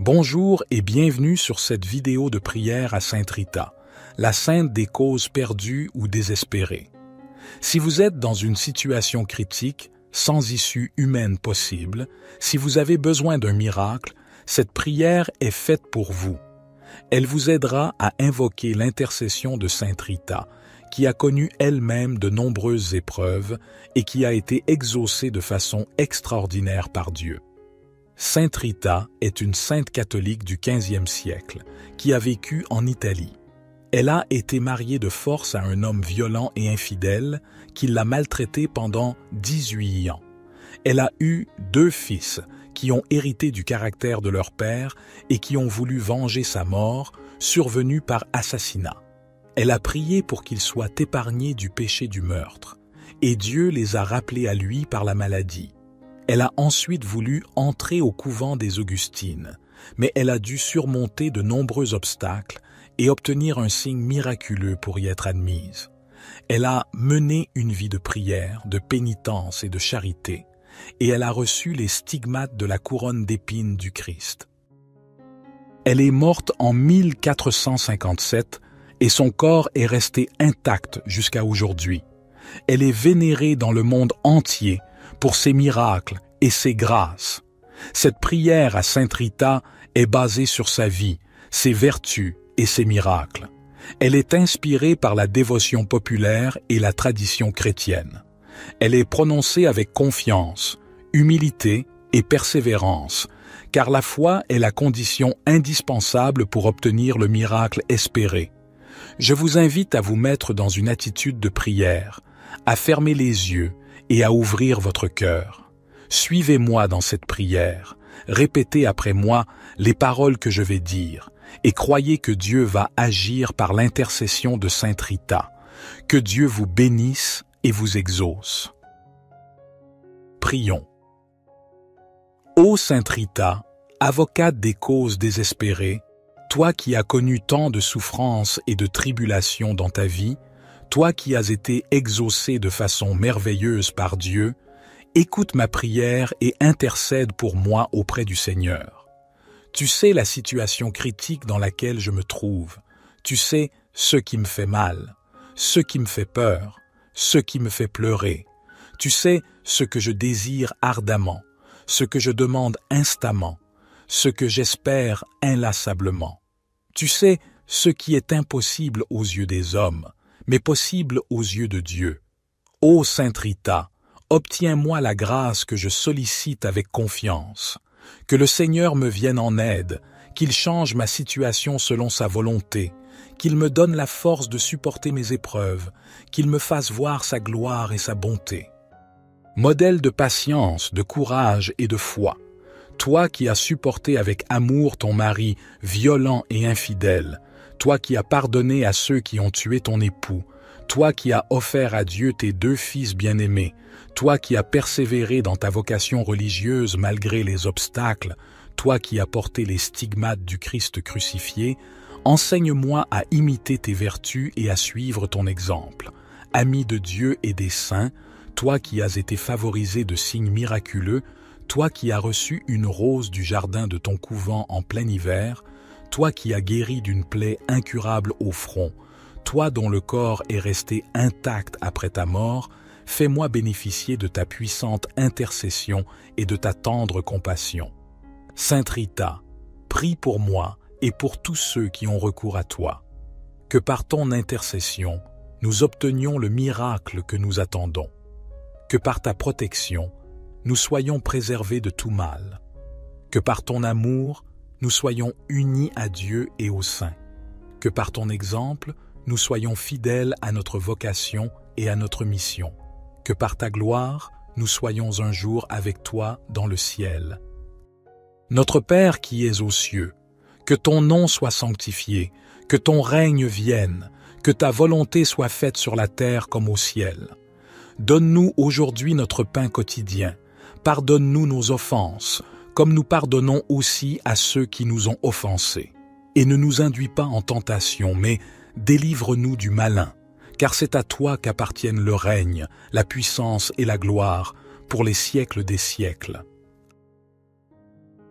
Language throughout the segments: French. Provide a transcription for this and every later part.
Bonjour et bienvenue sur cette vidéo de prière à Sainte Rita, la sainte des causes perdues ou désespérées. Si vous êtes dans une situation critique, sans issue humaine possible, si vous avez besoin d'un miracle, cette prière est faite pour vous. Elle vous aidera à invoquer l'intercession de Sainte Rita, qui a connu elle-même de nombreuses épreuves et qui a été exaucée de façon extraordinaire par Dieu. Sainte Rita est une sainte catholique du XVe siècle qui a vécu en Italie. Elle a été mariée de force à un homme violent et infidèle qui l'a maltraitée pendant 18 ans. Elle a eu deux fils qui ont hérité du caractère de leur père et qui ont voulu venger sa mort, survenue par assassinat. Elle a prié pour qu'ils soient épargnés du péché du meurtre, et Dieu les a rappelés à lui par la maladie. Elle a ensuite voulu entrer au couvent des Augustines, mais elle a dû surmonter de nombreux obstacles et obtenir un signe miraculeux pour y être admise. Elle a mené une vie de prière, de pénitence et de charité, et elle a reçu les stigmates de la couronne d'épines du Christ. Elle est morte en 1457 et son corps est resté intact jusqu'à aujourd'hui. Elle est vénérée dans le monde entier pour ses miracles et ses grâces. Cette prière à Sainte Rita est basée sur sa vie, ses vertus et ses miracles. Elle est inspirée par la dévotion populaire et la tradition chrétienne. Elle est prononcée avec confiance, humilité et persévérance, car la foi est la condition indispensable pour obtenir le miracle espéré. Je vous invite à vous mettre dans une attitude de prière, à fermer les yeux et à ouvrir votre cœur. Suivez-moi dans cette prière, répétez après moi les paroles que je vais dire, et croyez que Dieu va agir par l'intercession de Sainte Rita. Que Dieu vous bénisse et vous exauce. Prions. Ô Sainte Rita, avocate des causes désespérées, toi qui as connu tant de souffrances et de tribulations dans ta vie, toi qui as été exaucé de façon merveilleuse par Dieu, écoute ma prière et intercède pour moi auprès du Seigneur. Tu sais la situation critique dans laquelle je me trouve. Tu sais ce qui me fait mal, ce qui me fait peur, ce qui me fait pleurer. Tu sais ce que je désire ardemment, ce que je demande instamment, ce que j'espère inlassablement. Tu sais ce qui est impossible aux yeux des hommes, mais possible aux yeux de Dieu. Ô Sainte Rita, obtiens-moi la grâce que je sollicite avec confiance, que le Seigneur me vienne en aide, qu'il change ma situation selon sa volonté, qu'il me donne la force de supporter mes épreuves, qu'il me fasse voir sa gloire et sa bonté. Modèle de patience, de courage et de foi, toi qui as supporté avec amour ton mari violent et infidèle, toi qui as pardonné à ceux qui ont tué ton époux, toi qui as offert à Dieu tes deux fils bien-aimés, toi qui as persévéré dans ta vocation religieuse malgré les obstacles, toi qui as porté les stigmates du Christ crucifié, enseigne-moi à imiter tes vertus et à suivre ton exemple. Ami de Dieu et des saints, toi qui as été favorisé de signes miraculeux, toi qui as reçu une rose du jardin de ton couvent en plein hiver, toi qui as guéri d'une plaie incurable au front, toi dont le corps est resté intact après ta mort, fais-moi bénéficier de ta puissante intercession et de ta tendre compassion. Sainte Rita, prie pour moi et pour tous ceux qui ont recours à toi. Que par ton intercession, nous obtenions le miracle que nous attendons. Que par ta protection, nous soyons préservés de tout mal, que par ton amour, nous soyons unis à Dieu et aux saints, que par ton exemple, nous soyons fidèles à notre vocation et à notre mission, que par ta gloire, nous soyons un jour avec toi dans le ciel. Notre Père qui es aux cieux, que ton nom soit sanctifié, que ton règne vienne, que ta volonté soit faite sur la terre comme au ciel. Donne-nous aujourd'hui notre pain quotidien pardonne-nous nos offenses, comme nous pardonnons aussi à ceux qui nous ont offensés. Et ne nous induis pas en tentation, mais délivre-nous du malin, car c'est à toi qu'appartiennent le règne, la puissance et la gloire, pour les siècles des siècles.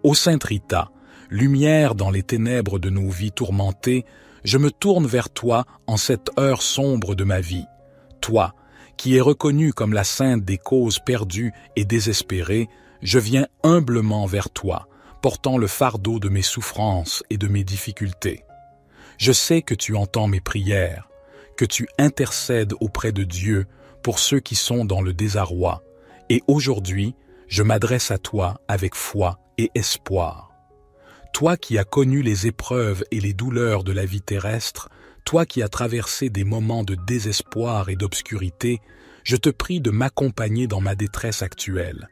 Ô Sainte Rita, lumière dans les ténèbres de nos vies tourmentées, je me tourne vers toi en cette heure sombre de ma vie. Toi, qui es reconnu comme la sainte des causes perdues et désespérées, je viens humblement vers toi, portant le fardeau de mes souffrances et de mes difficultés. Je sais que tu entends mes prières, que tu intercèdes auprès de Dieu pour ceux qui sont dans le désarroi, et aujourd'hui, je m'adresse à toi avec foi et espoir. Toi qui as connu les épreuves et les douleurs de la vie terrestre, toi qui as traversé des moments de désespoir et d'obscurité, je te prie de m'accompagner dans ma détresse actuelle.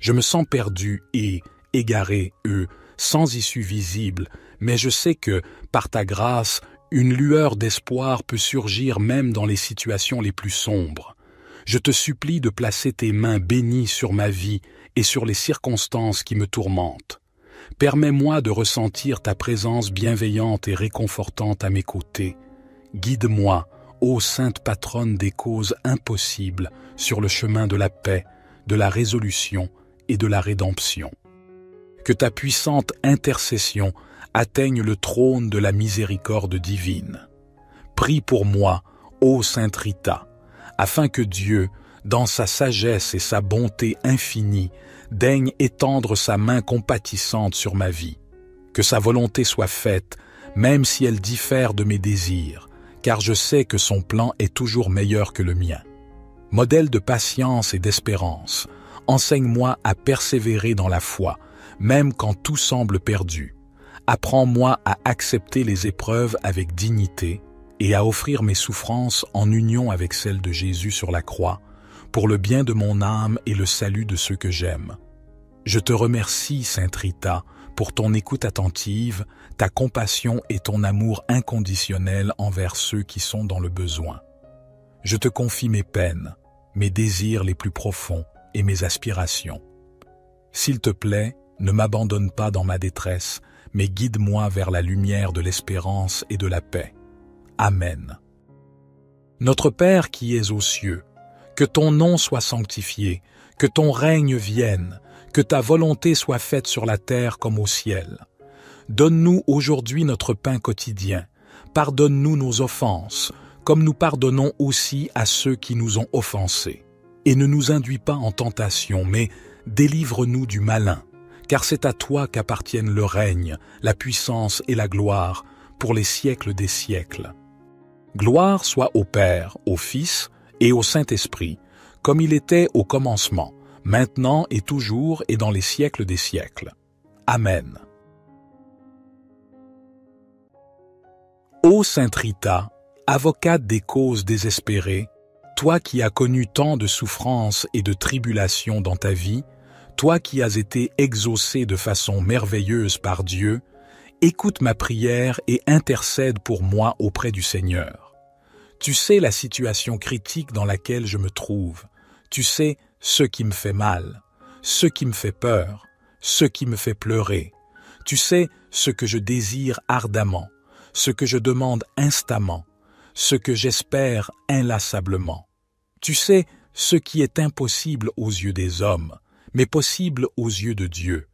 Je me sens perdu et égaré, eux, sans issue visible, mais je sais que, par ta grâce, une lueur d'espoir peut surgir même dans les situations les plus sombres. Je te supplie de placer tes mains bénies sur ma vie et sur les circonstances qui me tourmentent. Permets-moi de ressentir ta présence bienveillante et réconfortante à mes côtés. Guide-moi, ô sainte patronne des causes impossibles, sur le chemin de la paix, de la résolution et de la rédemption. Que ta puissante intercession atteigne le trône de la miséricorde divine. Prie pour moi, ô Sainte Rita, afin que Dieu, dans sa sagesse et sa bonté infinie, daigne étendre sa main compatissante sur ma vie. Que sa volonté soit faite, même si elle diffère de mes désirs, car je sais que son plan est toujours meilleur que le mien. Modèle de patience et d'espérance, enseigne-moi à persévérer dans la foi, même quand tout semble perdu. Apprends-moi à accepter les épreuves avec dignité et à offrir mes souffrances en union avec celles de Jésus sur la croix, pour le bien de mon âme et le salut de ceux que j'aime. Je te remercie, Sainte Rita, pour ton écoute attentive, ta compassion et ton amour inconditionnel envers ceux qui sont dans le besoin. Je te confie mes peines, mes désirs les plus profonds et mes aspirations. S'il te plaît, ne m'abandonne pas dans ma détresse, mais guide-moi vers la lumière de l'espérance et de la paix. Amen. Notre Père qui es aux cieux, que ton nom soit sanctifié, que ton règne vienne, que ta volonté soit faite sur la terre comme au ciel. Donne-nous aujourd'hui notre pain quotidien. Pardonne-nous nos offenses, comme nous pardonnons aussi à ceux qui nous ont offensés. Et ne nous induis pas en tentation, mais délivre-nous du malin, car c'est à toi qu'appartiennent le règne, la puissance et la gloire pour les siècles des siècles. Gloire soit au Père, au Fils et au Saint-Esprit, comme il était au commencement, maintenant et toujours et dans les siècles des siècles. Amen. Ô Sainte Rita, avocate des causes désespérées, toi qui as connu tant de souffrances et de tribulations dans ta vie, toi qui as été exaucé de façon merveilleuse par Dieu, écoute ma prière et intercède pour moi auprès du Seigneur. Tu sais la situation critique dans laquelle je me trouve. Tu sais ce qui me fait mal, ce qui me fait peur, ce qui me fait pleurer. Tu sais ce que je désire ardemment, ce que je demande instamment, ce que j'espère inlassablement. Tu sais ce qui est impossible aux yeux des hommes, mais possible aux yeux de Dieu.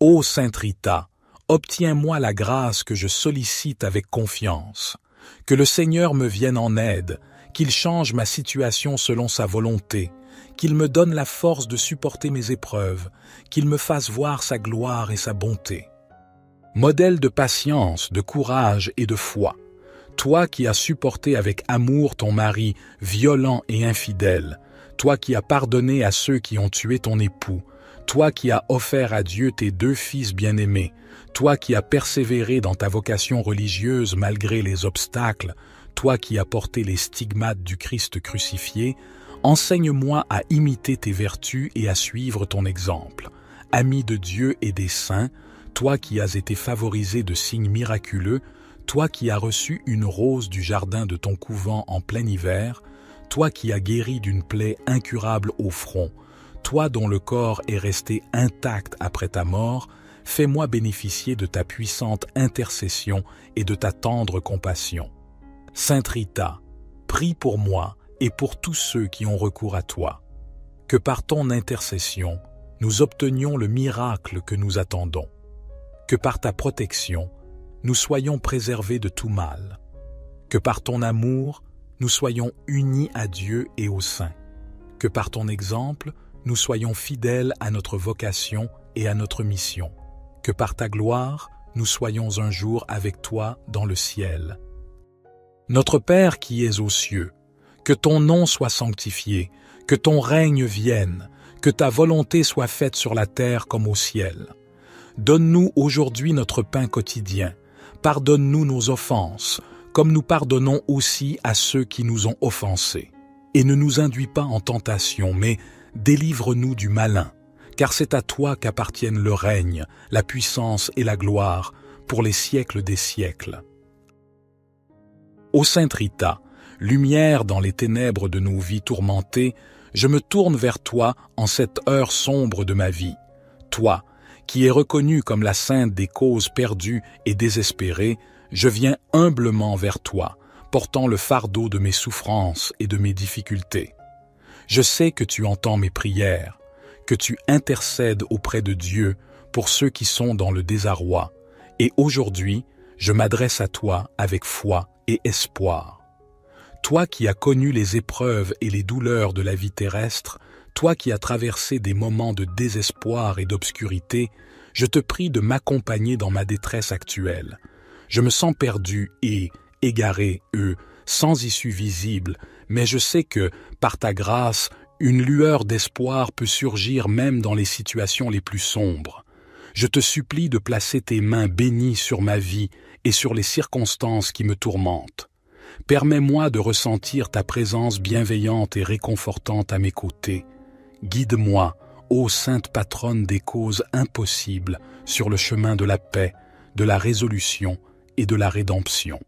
Ô Sainte Rita, obtiens-moi la grâce que je sollicite avec confiance, que le Seigneur me vienne en aide, qu'il change ma situation selon sa volonté, qu'il me donne la force de supporter mes épreuves, qu'il me fasse voir sa gloire et sa bonté. Modèle de patience, de courage et de foi, toi qui as supporté avec amour ton mari violent et infidèle, toi qui as pardonné à ceux qui ont tué ton époux, toi qui as offert à Dieu tes deux fils bien-aimés, toi qui as persévéré dans ta vocation religieuse malgré les obstacles, toi qui as porté les stigmates du Christ crucifié, enseigne-moi à imiter tes vertus et à suivre ton exemple. Ami de Dieu et des saints, toi qui as été favorisé de signes miraculeux, toi qui as reçu une rose du jardin de ton couvent en plein hiver, toi qui as guéri d'une plaie incurable au front, toi dont le corps est resté intact après ta mort, fais-moi bénéficier de ta puissante intercession et de ta tendre compassion. Sainte Rita, prie pour moi et pour tous ceux qui ont recours à toi. Que par ton intercession, nous obtenions le miracle que nous attendons. que par ta protection, nous soyons préservés de tout mal, que par ton amour, nous soyons unis à Dieu et au Saint, que par ton exemple, nous soyons fidèles à notre vocation et à notre mission, que par ta gloire, nous soyons un jour avec toi dans le ciel. Notre Père qui es aux cieux, que ton nom soit sanctifié, que ton règne vienne, que ta volonté soit faite sur la terre comme au ciel. Donne-nous aujourd'hui notre pain quotidien. Pardonne-nous nos offenses, comme nous pardonnons aussi à ceux qui nous ont offensés. Et ne nous induis pas en tentation, mais délivre-nous du malin, car c'est à toi qu'appartiennent le règne, la puissance et la gloire, pour les siècles des siècles. Ô Sainte Rita, lumière dans les ténèbres de nos vies tourmentées, je me tourne vers toi en cette heure sombre de ma vie. Toi, qui es reconnue comme la sainte des causes perdues et désespérées, je viens humblement vers toi, portant le fardeau de mes souffrances et de mes difficultés. Je sais que tu entends mes prières, que tu intercèdes auprès de Dieu pour ceux qui sont dans le désarroi, et aujourd'hui, je m'adresse à toi avec foi et espoir. Toi qui as connu les épreuves et les douleurs de la vie terrestre, toi qui as traversé des moments de désespoir et d'obscurité, je te prie de m'accompagner dans ma détresse actuelle. Je me sens perdu et égaré, eux, sans issue visible, mais je sais que, par ta grâce, une lueur d'espoir peut surgir même dans les situations les plus sombres. Je te supplie de placer tes mains bénies sur ma vie et sur les circonstances qui me tourmentent. Permets-moi de ressentir ta présence bienveillante et réconfortante à mes côtés. Guide-moi, ô sainte patronne des causes impossibles, sur le chemin de la paix, de la résolution et de la rédemption.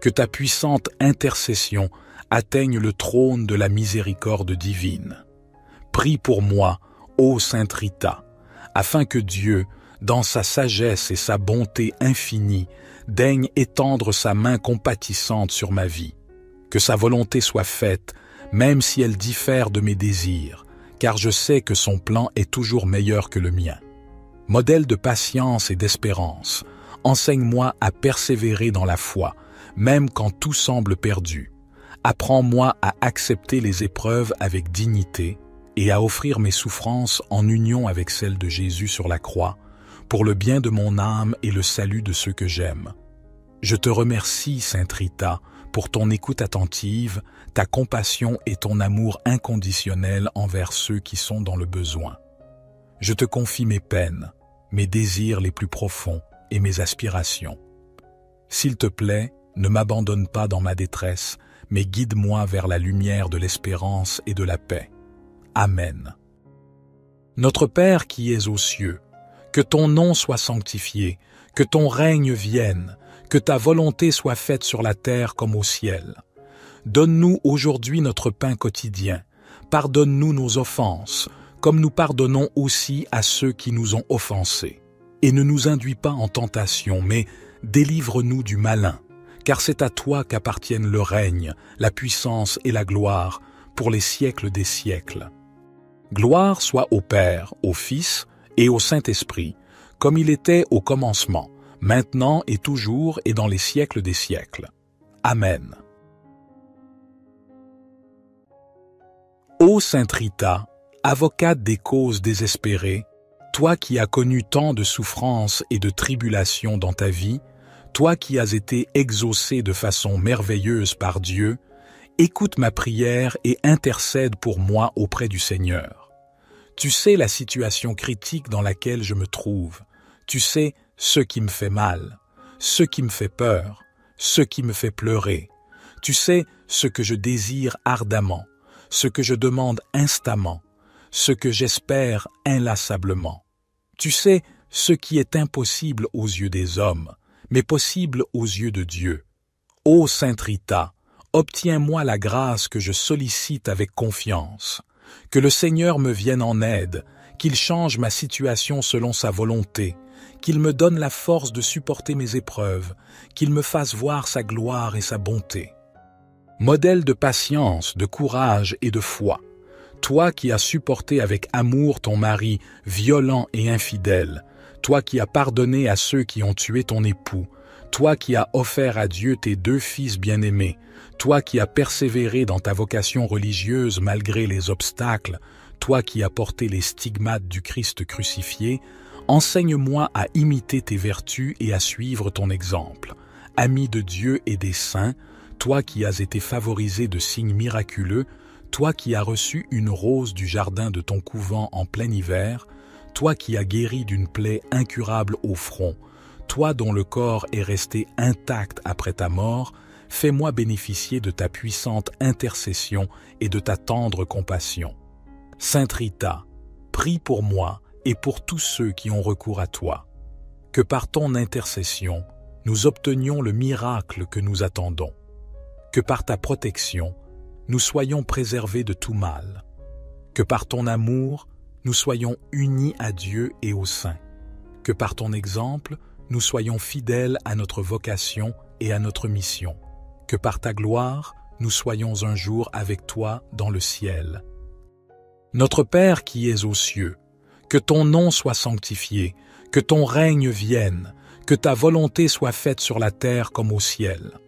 Que ta puissante intercession atteigne le trône de la miséricorde divine. Prie pour moi, ô Sainte Rita, afin que Dieu, dans sa sagesse et sa bonté infinie, daigne étendre sa main compatissante sur ma vie. Que sa volonté soit faite, même si elle diffère de mes désirs, car je sais que son plan est toujours meilleur que le mien. Modèle de patience et d'espérance, enseigne-moi à persévérer dans la foi, même quand tout semble perdu. Apprends-moi à accepter les épreuves avec dignité et à offrir mes souffrances en union avec celles de Jésus sur la croix, pour le bien de mon âme et le salut de ceux que j'aime. Je te remercie, Sainte Rita, pour ton écoute attentive, ta compassion et ton amour inconditionnel envers ceux qui sont dans le besoin. Je te confie mes peines, mes désirs les plus profonds et mes aspirations. S'il te plaît, ne m'abandonne pas dans ma détresse, mais guide-moi vers la lumière de l'espérance et de la paix. Amen. Notre Père qui es aux cieux, que ton nom soit sanctifié, que ton règne vienne, que ta volonté soit faite sur la terre comme au ciel. Donne-nous aujourd'hui notre pain quotidien. Pardonne-nous nos offenses, comme nous pardonnons aussi à ceux qui nous ont offensés. Et ne nous induis pas en tentation, mais délivre-nous du malin, car c'est à toi qu'appartiennent le règne, la puissance et la gloire, pour les siècles des siècles. Gloire soit au Père, au Fils et au Saint-Esprit, comme il était au commencement, maintenant et toujours et dans les siècles des siècles. Amen. Ô Sainte Rita, avocate des causes désespérées, toi qui as connu tant de souffrances et de tribulations dans ta vie, toi qui as été exaucée de façon merveilleuse par Dieu, écoute ma prière et intercède pour moi auprès du Seigneur. Tu sais la situation critique dans laquelle je me trouve. Tu sais ce qui me fait mal, ce qui me fait peur, ce qui me fait pleurer. Tu sais ce que je désire ardemment, ce que je demande instamment, ce que j'espère inlassablement. Tu sais ce qui est impossible aux yeux des hommes, mais possible aux yeux de Dieu. Ô Sainte Rita, obtiens-moi la grâce que je sollicite avec confiance que le Seigneur me vienne en aide, qu'il change ma situation selon sa volonté, qu'il me donne la force de supporter mes épreuves, qu'il me fasse voir sa gloire et sa bonté. Modèle de patience, de courage et de foi, toi qui as supporté avec amour ton mari violent et infidèle, toi qui as pardonné à ceux qui ont tué ton époux, toi qui as offert à Dieu tes deux fils bien-aimés, toi qui as persévéré dans ta vocation religieuse malgré les obstacles, toi qui as porté les stigmates du Christ crucifié, enseigne-moi à imiter tes vertus et à suivre ton exemple. Ami de Dieu et des saints, toi qui as été favorisé de signes miraculeux, toi qui as reçu une rose du jardin de ton couvent en plein hiver, toi qui as guéri d'une plaie incurable au front, toi dont le corps est resté intact après ta mort, fais-moi bénéficier de ta puissante intercession et de ta tendre compassion. Sainte Rita, prie pour moi et pour tous ceux qui ont recours à toi. Que par ton intercession, nous obtenions le miracle que nous attendons. Que par ta protection, nous soyons préservés de tout mal. Que par ton amour, nous soyons unis à Dieu et aux saints. Que par ton exemple, nous soyons fidèles à notre vocation et à notre mission. Que par ta gloire, nous soyons un jour avec toi dans le ciel. Notre Père qui es aux cieux, que ton nom soit sanctifié, que ton règne vienne, que ta volonté soit faite sur la terre comme au ciel.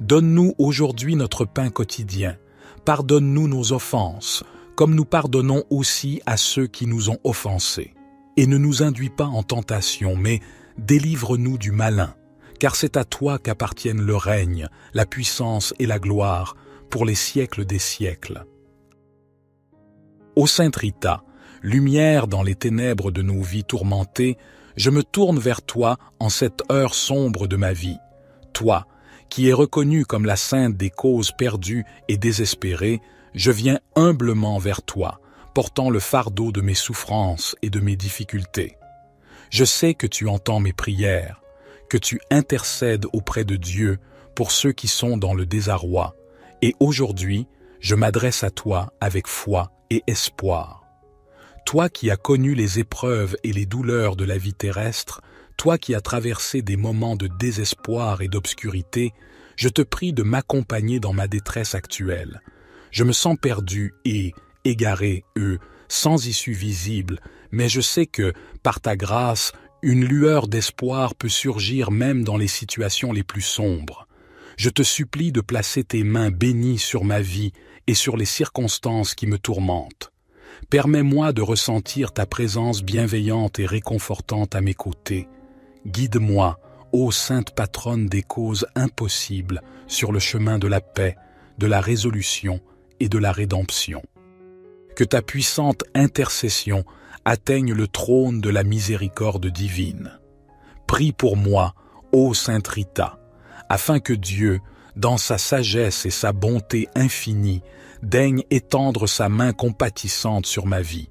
Donne-nous aujourd'hui notre pain quotidien. Pardonne-nous nos offenses, comme nous pardonnons aussi à ceux qui nous ont offensés. Et ne nous induis pas en tentation, mais délivre-nous du malin, car c'est à toi qu'appartiennent le règne, la puissance et la gloire pour les siècles des siècles. Ô Sainte Rita, lumière dans les ténèbres de nos vies tourmentées, je me tourne vers toi en cette heure sombre de ma vie. Toi, qui es reconnue comme la sainte des causes perdues et désespérées, je viens humblement vers toi, portant le fardeau de mes souffrances et de mes difficultés. Je sais que tu entends mes prières, que tu intercèdes auprès de Dieu pour ceux qui sont dans le désarroi, et aujourd'hui, je m'adresse à toi avec foi et espoir. Toi qui as connu les épreuves et les douleurs de la vie terrestre, toi qui as traversé des moments de désespoir et d'obscurité, je te prie de m'accompagner dans ma détresse actuelle. Je me sens perdu et égaré, eux, sans issue visible, mais je sais que, par ta grâce, une lueur d'espoir peut surgir même dans les situations les plus sombres. Je te supplie de placer tes mains bénies sur ma vie et sur les circonstances qui me tourmentent. Permets-moi de ressentir ta présence bienveillante et réconfortante à mes côtés. Guide-moi, ô sainte patronne des causes impossibles, sur le chemin de la paix, de la résolution et de la rédemption. Que ta puissante intercession atteigne le trône de la miséricorde divine. Prie pour moi, ô Sainte Rita, afin que Dieu, dans sa sagesse et sa bonté infinie, daigne étendre sa main compatissante sur ma vie.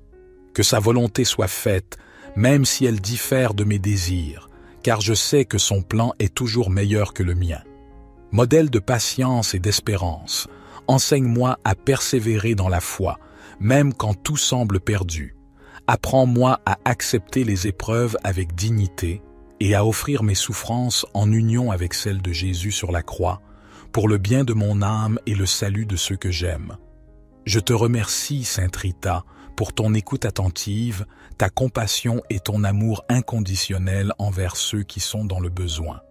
Que sa volonté soit faite, même si elle diffère de mes désirs, car je sais que son plan est toujours meilleur que le mien. Modèle de patience et d'espérance, enseigne-moi à persévérer dans la foi, même quand tout semble perdu. Apprends-moi à accepter les épreuves avec dignité et à offrir mes souffrances en union avec celles de Jésus sur la croix, pour le bien de mon âme et le salut de ceux que j'aime. Je te remercie, Sainte Rita, pour ton écoute attentive, ta compassion et ton amour inconditionnel envers ceux qui sont dans le besoin.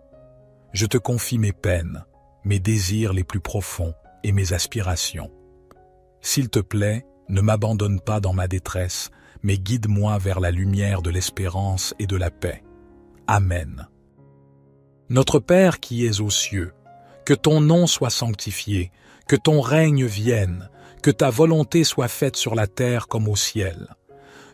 Je te confie mes peines, mes désirs les plus profonds et mes aspirations. S'il te plaît, ne m'abandonne pas dans ma détresse, mais guide-moi vers la lumière de l'espérance et de la paix. Amen. Notre Père qui es aux cieux, que ton nom soit sanctifié, que ton règne vienne, que ta volonté soit faite sur la terre comme au ciel.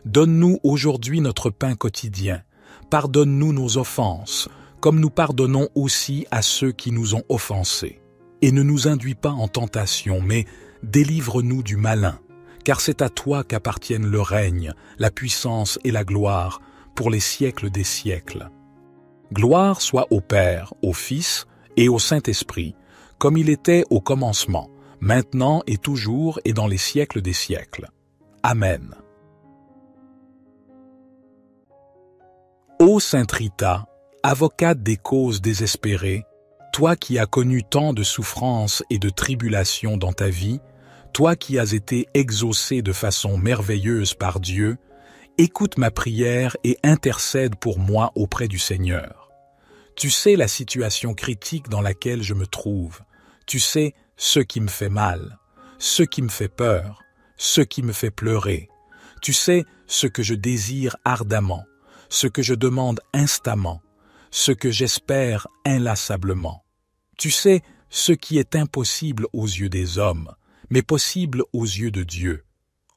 Donne-nous aujourd'hui notre pain quotidien. Pardonne-nous nos offenses, comme nous pardonnons aussi à ceux qui nous ont offensés. Et ne nous induis pas en tentation, mais délivre-nous du malin, car c'est à toi qu'appartiennent le règne, la puissance et la gloire pour les siècles des siècles. Gloire soit au Père, au Fils et au Saint-Esprit, comme il était au commencement, maintenant et toujours et dans les siècles des siècles. Amen. Ô Sainte Rita, avocate des causes désespérées, toi qui as connu tant de souffrances et de tribulations dans ta vie, toi qui as été exaucée de façon merveilleuse par Dieu, écoute ma prière et intercède pour moi auprès du Seigneur. Tu sais la situation critique dans laquelle je me trouve. Tu sais ce qui me fait mal, ce qui me fait peur, ce qui me fait pleurer. Tu sais ce que je désire ardemment, ce que je demande instamment, ce que j'espère inlassablement. Tu sais ce qui est impossible aux yeux des hommes, mais possible aux yeux de Dieu.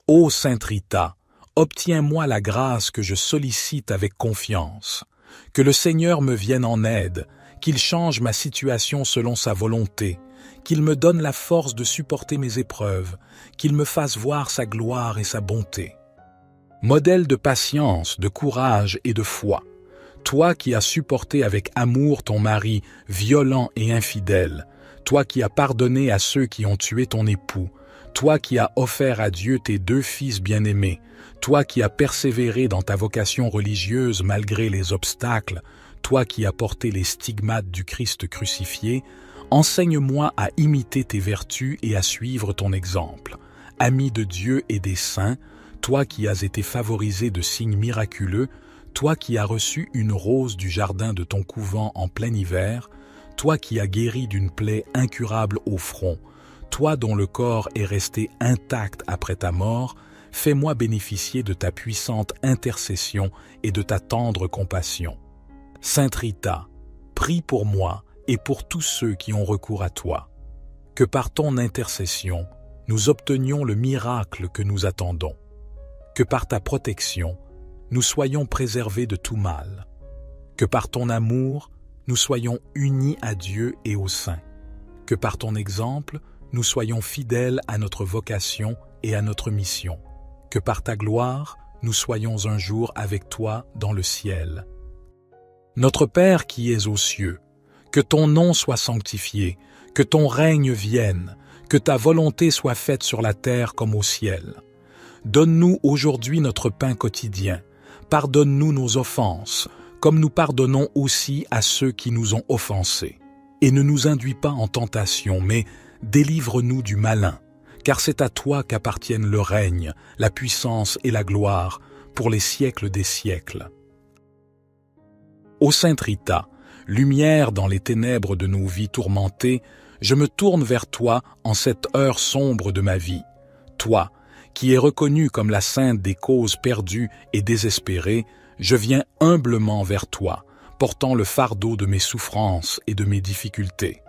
Ô Sainte Rita, obtiens-moi la grâce que je sollicite avec confiance, que le Seigneur me vienne en aide, qu'il change ma situation selon sa volonté, qu'il me donne la force de supporter mes épreuves, qu'il me fasse voir sa gloire et sa bonté. Modèle de patience, de courage et de foi, toi qui as supporté avec amour ton mari violent et infidèle, toi qui as pardonné à ceux qui ont tué ton époux, toi qui as offert à Dieu tes deux fils bien-aimés, toi qui as persévéré dans ta vocation religieuse malgré les obstacles, toi qui as porté les stigmates du Christ crucifié, enseigne-moi à imiter tes vertus et à suivre ton exemple. Ami de Dieu et des saints, toi qui as été favorisé de signes miraculeux, toi qui as reçu une rose du jardin de ton couvent en plein hiver, toi qui as guéri d'une plaie incurable au front, toi dont le corps est resté intact après ta mort, fais-moi bénéficier de ta puissante intercession et de ta tendre compassion. Sainte Rita, prie pour moi et pour tous ceux qui ont recours à toi. Que par ton intercession, nous obtenions le miracle que nous attendons. Que par ta protection, nous soyons préservés de tout mal. Que par ton amour, nous soyons unis à Dieu et aux saints. Que par ton exemple, nous soyons fidèles à notre vocation et à notre mission. Que par ta gloire, nous soyons un jour avec toi dans le ciel. Notre Père qui es aux cieux, que ton nom soit sanctifié, que ton règne vienne, que ta volonté soit faite sur la terre comme au ciel. Donne-nous aujourd'hui notre pain quotidien. Pardonne-nous nos offenses, comme nous pardonnons aussi à ceux qui nous ont offensés. Et ne nous induis pas en tentation, mais délivre-nous du malin, car c'est à toi qu'appartiennent le règne, la puissance et la gloire, pour les siècles des siècles. Ô Sainte Rita, lumière dans les ténèbres de nos vies tourmentées, je me tourne vers toi en cette heure sombre de ma vie. Toi, qui es reconnue comme la sainte des causes perdues et désespérées, je viens humblement vers toi, portant le fardeau de mes souffrances et de mes difficultés.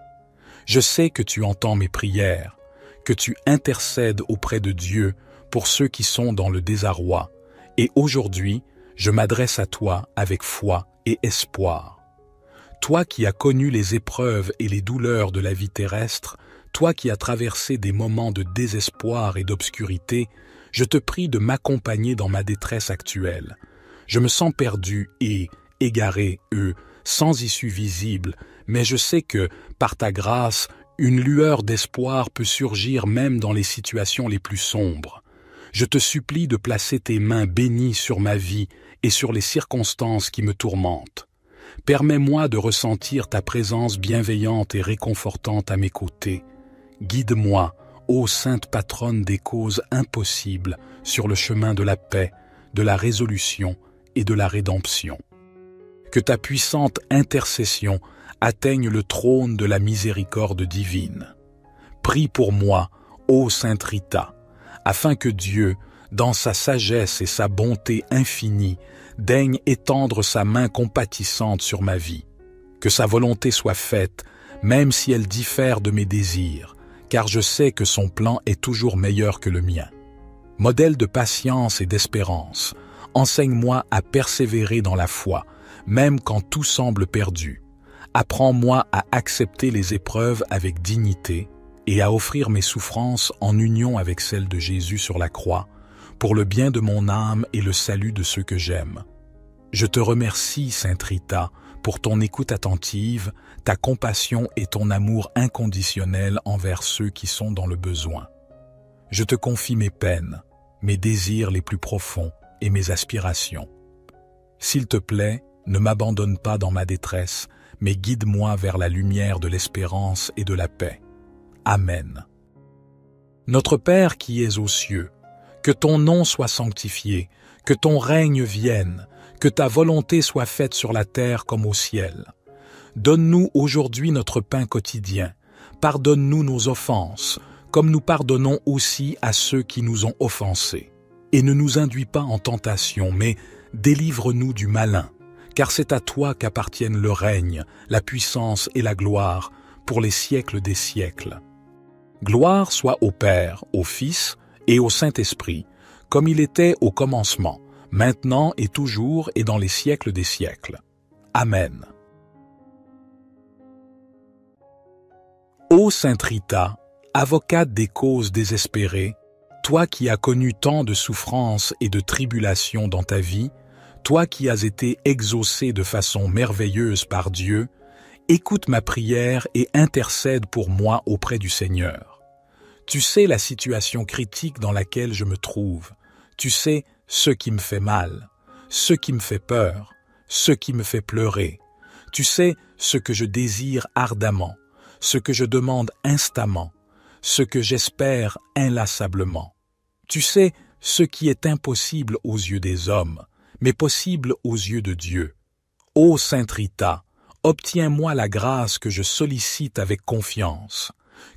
Je sais que tu entends mes prières, que tu intercèdes auprès de Dieu pour ceux qui sont dans le désarroi, et aujourd'hui, je m'adresse à toi avec foi et espoir. Toi qui as connu les épreuves et les douleurs de la vie terrestre, toi qui as traversé des moments de désespoir et d'obscurité, je te prie de m'accompagner dans ma détresse actuelle, je me sens perdu et égaré, eux, sans issue visible, mais je sais que, par ta grâce, une lueur d'espoir peut surgir même dans les situations les plus sombres. Je te supplie de placer tes mains bénies sur ma vie et sur les circonstances qui me tourmentent. Permets-moi de ressentir ta présence bienveillante et réconfortante à mes côtés. Guide-moi, ô sainte patronne des causes impossibles, sur le chemin de la paix, de la résolution et de la rédemption. Que ta puissante intercession atteigne le trône de la miséricorde divine. Prie pour moi, ô Sainte Rita, afin que Dieu, dans sa sagesse et sa bonté infinie, daigne étendre sa main compatissante sur ma vie. Que sa volonté soit faite, même si elle diffère de mes désirs, car je sais que son plan est toujours meilleur que le mien. Modèle de patience et d'espérance, Enseigne-moi à persévérer dans la foi, même quand tout semble perdu. Apprends-moi à accepter les épreuves avec dignité et à offrir mes souffrances en union avec celles de Jésus sur la croix, pour le bien de mon âme et le salut de ceux que j'aime. Je te remercie, Sainte Rita, pour ton écoute attentive, ta compassion et ton amour inconditionnel envers ceux qui sont dans le besoin. Je te confie mes peines, mes désirs les plus profonds, et mes aspirations. S'il te plaît, ne m'abandonne pas dans ma détresse, mais guide-moi vers la lumière de l'espérance et de la paix. Amen. Notre Père qui es aux cieux, que ton nom soit sanctifié, que ton règne vienne, que ta volonté soit faite sur la terre comme au ciel. Donne-nous aujourd'hui notre pain quotidien. Pardonne-nous nos offenses, comme nous pardonnons aussi à ceux qui nous ont offensés. Et ne nous induis pas en tentation, mais délivre-nous du malin, car c'est à toi qu'appartiennent le règne, la puissance et la gloire, pour les siècles des siècles. Gloire soit au Père, au Fils et au Saint-Esprit, comme il était au commencement, maintenant et toujours et dans les siècles des siècles. Amen. Ô Sainte Rita, avocate des causes désespérées, toi qui as connu tant de souffrances et de tribulations dans ta vie, toi qui as été exaucée de façon merveilleuse par Dieu, écoute ma prière et intercède pour moi auprès du Seigneur. Tu sais la situation critique dans laquelle je me trouve. Tu sais ce qui me fait mal, ce qui me fait peur, ce qui me fait pleurer. Tu sais ce que je désire ardemment, ce que je demande instamment, ce que j'espère inlassablement. Tu sais ce qui est impossible aux yeux des hommes, mais possible aux yeux de Dieu. Ô Sainte Rita, obtiens-moi la grâce que je sollicite avec confiance,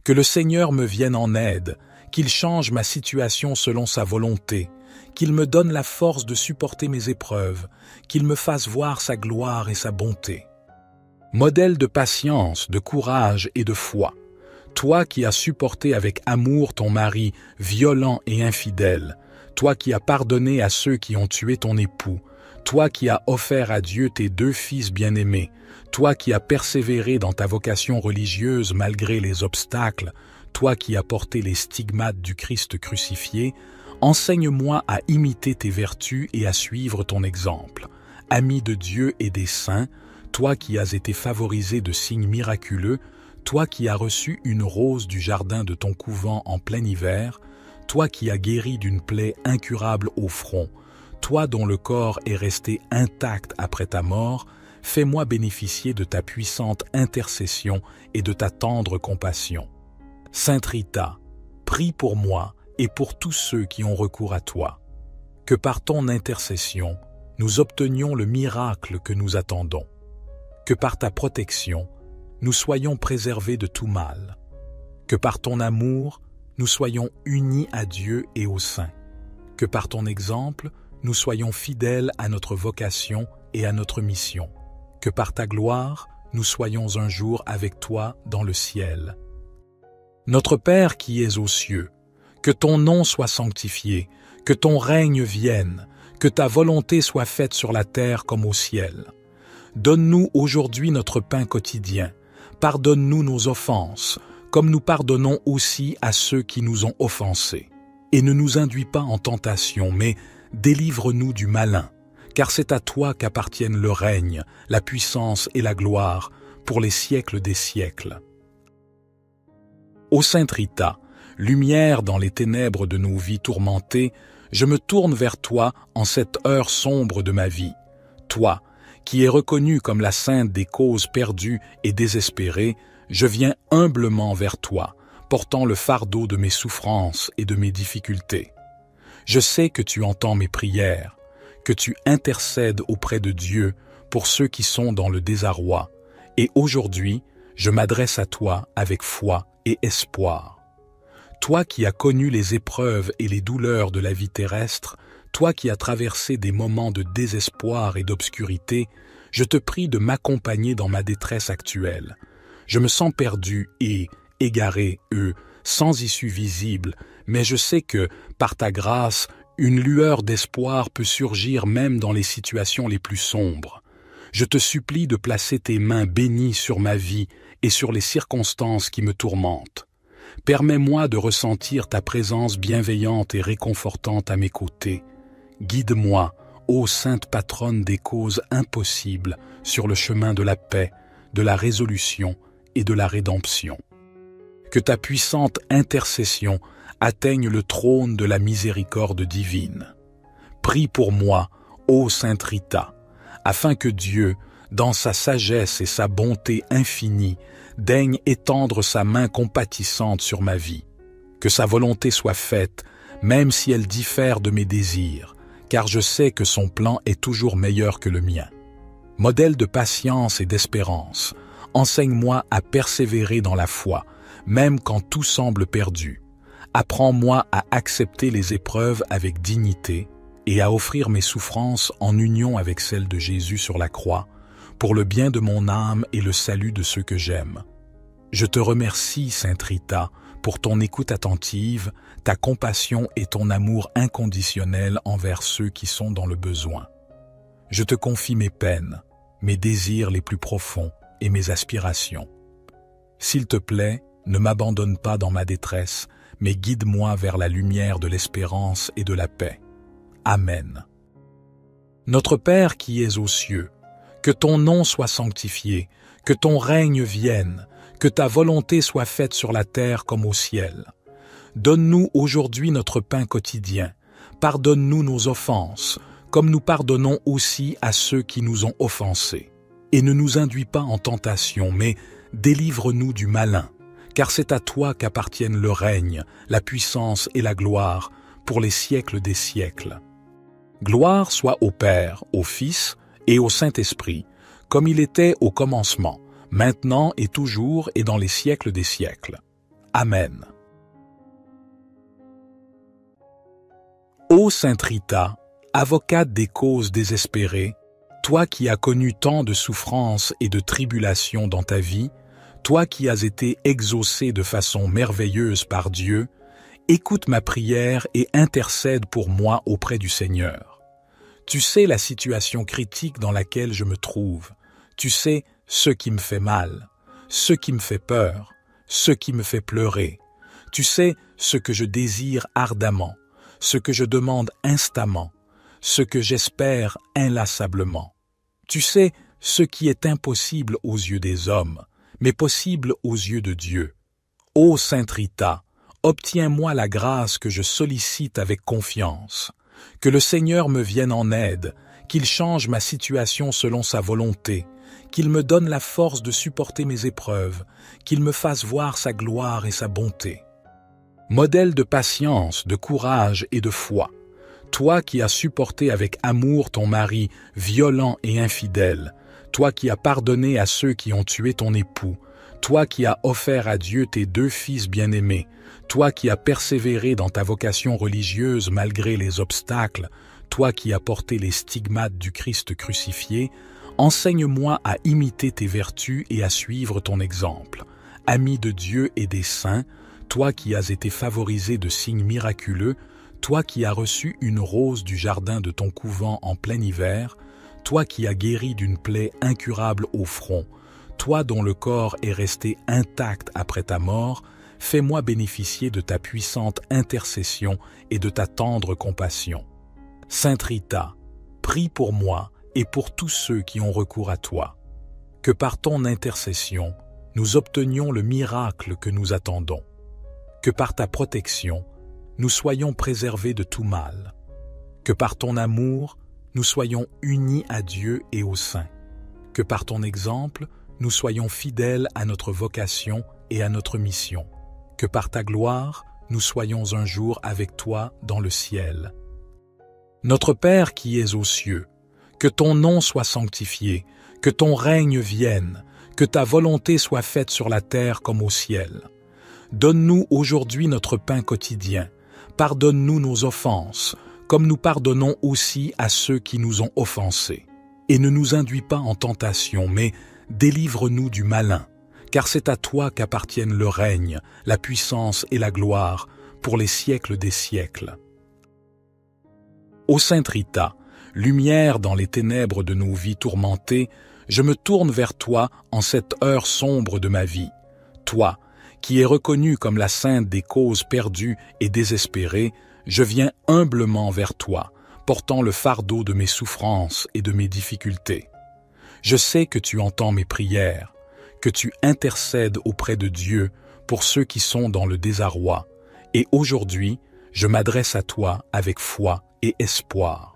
que le Seigneur me vienne en aide, qu'il change ma situation selon sa volonté, qu'il me donne la force de supporter mes épreuves, qu'il me fasse voir sa gloire et sa bonté. Modèle de patience, de courage et de foi, toi qui as supporté avec amour ton mari violent et infidèle, toi qui as pardonné à ceux qui ont tué ton époux, toi qui as offert à Dieu tes deux fils bien-aimés, toi qui as persévéré dans ta vocation religieuse malgré les obstacles, toi qui as porté les stigmates du Christ crucifié, enseigne-moi à imiter tes vertus et à suivre ton exemple. Ami de Dieu et des saints, toi qui as été favorisé de signes miraculeux, toi qui as reçu une rose du jardin de ton couvent en plein hiver, toi qui as guéri d'une plaie incurable au front, toi dont le corps est resté intact après ta mort, fais-moi bénéficier de ta puissante intercession et de ta tendre compassion. Sainte Rita, prie pour moi et pour tous ceux qui ont recours à toi. Que par ton intercession, nous obtenions le miracle que nous attendons. Que par ta protection, nous soyons préservés de tout mal. Que par ton amour, nous soyons unis à Dieu et aux saints. Que par ton exemple, nous soyons fidèles à notre vocation et à notre mission que par ta gloire, nous soyons un jour avec toi dans le ciel. Notre Père qui es aux cieux, que ton nom soit sanctifié, que ton règne vienne, que ta volonté soit faite sur la terre comme au ciel. Donne-nous aujourd'hui notre pain quotidien. Pardonne-nous nos offenses, comme nous pardonnons aussi à ceux qui nous ont offensés. Et ne nous induis pas en tentation, mais délivre-nous du malin car c'est à toi qu'appartiennent le règne, la puissance et la gloire pour les siècles des siècles. Ô Sainte Rita, lumière dans les ténèbres de nos vies tourmentées, je me tourne vers toi en cette heure sombre de ma vie. Toi, qui es reconnue comme la sainte des causes perdues et désespérées, je viens humblement vers toi, portant le fardeau de mes souffrances et de mes difficultés. Je sais que tu entends mes prières, que tu intercèdes auprès de Dieu pour ceux qui sont dans le désarroi, et aujourd'hui, je m'adresse à toi avec foi et espoir. Toi qui as connu les épreuves et les douleurs de la vie terrestre, toi qui as traversé des moments de désespoir et d'obscurité, je te prie de m'accompagner dans ma détresse actuelle. Je me sens perdu et égaré, eux, sans issue visible, mais je sais que, par ta grâce, une lueur d'espoir peut surgir même dans les situations les plus sombres. Je te supplie de placer tes mains bénies sur ma vie et sur les circonstances qui me tourmentent. Permets-moi de ressentir ta présence bienveillante et réconfortante à mes côtés. Guide-moi, ô sainte patronne des causes impossibles, sur le chemin de la paix, de la résolution et de la rédemption. Que ta puissante intercession atteigne le trône de la miséricorde divine. Prie pour moi, ô Sainte Rita, afin que Dieu, dans sa sagesse et sa bonté infinie, daigne étendre sa main compatissante sur ma vie. Que sa volonté soit faite, même si elle diffère de mes désirs, car je sais que son plan est toujours meilleur que le mien. Modèle de patience et d'espérance, enseigne-moi à persévérer dans la foi, même quand tout semble perdu. Apprends-moi à accepter les épreuves avec dignité et à offrir mes souffrances en union avec celles de Jésus sur la croix, pour le bien de mon âme et le salut de ceux que j'aime. Je te remercie, Sainte Rita, pour ton écoute attentive, ta compassion et ton amour inconditionnel envers ceux qui sont dans le besoin. Je te confie mes peines, mes désirs les plus profonds et mes aspirations. S'il te plaît, ne m'abandonne pas dans ma détresse, mais guide-moi vers la lumière de l'espérance et de la paix. Amen. Notre Père qui es aux cieux, que ton nom soit sanctifié, que ton règne vienne, que ta volonté soit faite sur la terre comme au ciel. Donne-nous aujourd'hui notre pain quotidien. Pardonne-nous nos offenses, comme nous pardonnons aussi à ceux qui nous ont offensés. Et ne nous induis pas en tentation, mais délivre-nous du malin, car c'est à toi qu'appartiennent le règne, la puissance et la gloire, pour les siècles des siècles. Gloire soit au Père, au Fils et au Saint-Esprit, comme il était au commencement, maintenant et toujours et dans les siècles des siècles. Amen. Ô Sainte Rita, avocate des causes désespérées, toi qui as connu tant de souffrances et de tribulations dans ta vie, toi qui as été exaucée de façon merveilleuse par Dieu, écoute ma prière et intercède pour moi auprès du Seigneur. Tu sais la situation critique dans laquelle je me trouve. Tu sais ce qui me fait mal, ce qui me fait peur, ce qui me fait pleurer. Tu sais ce que je désire ardemment, ce que je demande instamment, ce que j'espère inlassablement. Tu sais ce qui est impossible aux yeux des hommes, mais possible aux yeux de Dieu. Ô Sainte Rita, obtiens-moi la grâce que je sollicite avec confiance. Que le Seigneur me vienne en aide, qu'il change ma situation selon sa volonté, qu'il me donne la force de supporter mes épreuves, qu'il me fasse voir sa gloire et sa bonté. Modèle de patience, de courage et de foi, toi qui as supporté avec amour ton mari violent et infidèle, toi qui as pardonné à ceux qui ont tué ton époux, toi qui as offert à Dieu tes deux fils bien-aimés, toi qui as persévéré dans ta vocation religieuse malgré les obstacles, toi qui as porté les stigmates du Christ crucifié, Enseigne-moi à imiter tes vertus et à suivre ton exemple. Ami de Dieu et des saints, toi qui as été favorisé de signes miraculeux, toi qui as reçu une rose du jardin de ton couvent en plein hiver, toi qui as guéri d'une plaie incurable au front, toi dont le corps est resté intact après ta mort, fais-moi bénéficier de ta puissante intercession et de ta tendre compassion. Sainte Rita, prie pour moi et pour tous ceux qui ont recours à toi. Que par ton intercession, nous obtenions le miracle que nous attendons. Que par ta protection, nous soyons préservés de tout mal. Que par ton amour, nous soyons unis à Dieu et au Saint. Que par ton exemple, nous soyons fidèles à notre vocation et à notre mission. Que par ta gloire, nous soyons un jour avec toi dans le ciel. Notre Père qui es aux cieux, que ton nom soit sanctifié, que ton règne vienne, que ta volonté soit faite sur la terre comme au ciel. Donne-nous aujourd'hui notre pain quotidien. Pardonne-nous nos offenses, comme nous pardonnons aussi à ceux qui nous ont offensés. Et ne nous induis pas en tentation, mais délivre-nous du malin, car c'est à toi qu'appartiennent le règne, la puissance et la gloire pour les siècles des siècles. Ô Sainte Rita, lumière dans les ténèbres de nos vies tourmentées, je me tourne vers toi en cette heure sombre de ma vie. Toi, qui es reconnu comme la sainte des causes perdues et désespérées, je viens humblement vers toi, portant le fardeau de mes souffrances et de mes difficultés. Je sais que tu entends mes prières, que tu intercèdes auprès de Dieu pour ceux qui sont dans le désarroi, et aujourd'hui, je m'adresse à toi avec foi et espoir.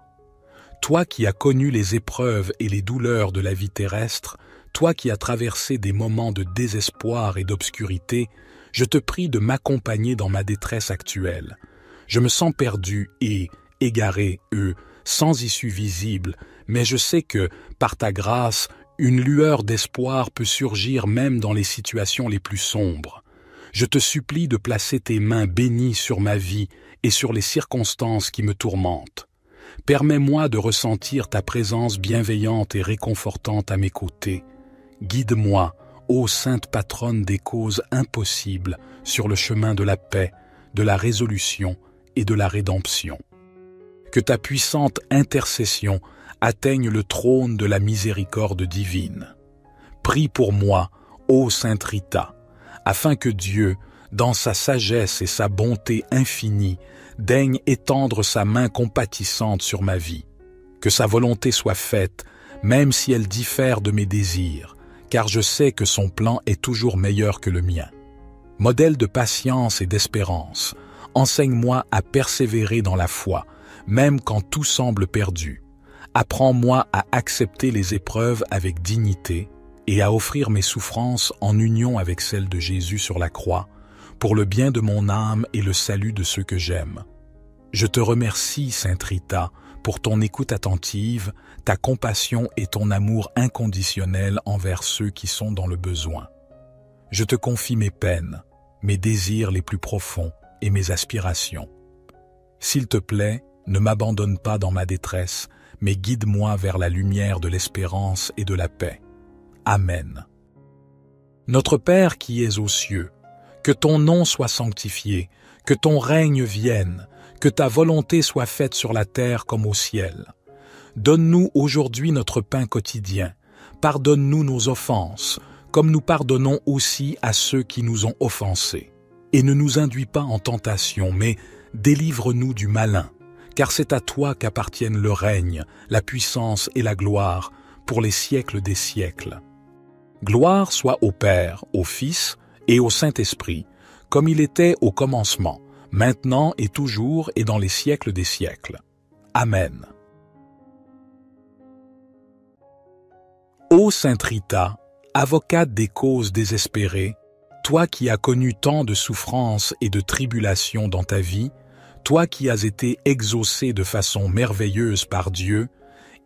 Toi qui as connu les épreuves et les douleurs de la vie terrestre, toi qui as traversé des moments de désespoir et d'obscurité, je te prie de m'accompagner dans ma détresse actuelle. Je me sens perdu et, égaré, eux, sans issue visible, mais je sais que, par ta grâce, une lueur d'espoir peut surgir même dans les situations les plus sombres. Je te supplie de placer tes mains bénies sur ma vie et sur les circonstances qui me tourmentent. Permets-moi de ressentir ta présence bienveillante et réconfortante à mes côtés. Guide-moi, ô sainte patronne des causes impossibles, sur le chemin de la paix, de la résolution et de la rédemption. Que ta puissante intercession atteigne le trône de la miséricorde divine. Prie pour moi, ô Sainte Rita, afin que Dieu, dans sa sagesse et sa bonté infinie, daigne étendre sa main compatissante sur ma vie. Que sa volonté soit faite, même si elle diffère de mes désirs, car je sais que son plan est toujours meilleur que le mien. Modèle de patience et d'espérance, enseigne-moi à persévérer dans la foi, même quand tout semble perdu. Apprends-moi à accepter les épreuves avec dignité et à offrir mes souffrances en union avec celles de Jésus sur la croix, pour le bien de mon âme et le salut de ceux que j'aime. Je te remercie, Sainte Rita, pour ton écoute attentive, ta compassion et ton amour inconditionnel envers ceux qui sont dans le besoin. Je te confie mes peines, mes désirs les plus profonds et mes aspirations. S'il te plaît, ne m'abandonne pas dans ma détresse, mais guide-moi vers la lumière de l'espérance et de la paix. Amen. Notre Père qui es aux cieux, que ton nom soit sanctifié, que ton règne vienne, que ta volonté soit faite sur la terre comme au ciel. Donne-nous aujourd'hui notre pain quotidien. Pardonne-nous nos offenses, comme nous pardonnons aussi à ceux qui nous ont offensés. Et ne nous induis pas en tentation, mais délivre-nous du malin, car c'est à toi qu'appartiennent le règne, la puissance et la gloire, pour les siècles des siècles. Gloire soit au Père, au Fils et au Saint-Esprit, comme il était au commencement, maintenant et toujours et dans les siècles des siècles. Amen. Ô Sainte Rita, avocate des causes désespérées, toi qui as connu tant de souffrances et de tribulations dans ta vie, toi qui as été exaucée de façon merveilleuse par Dieu,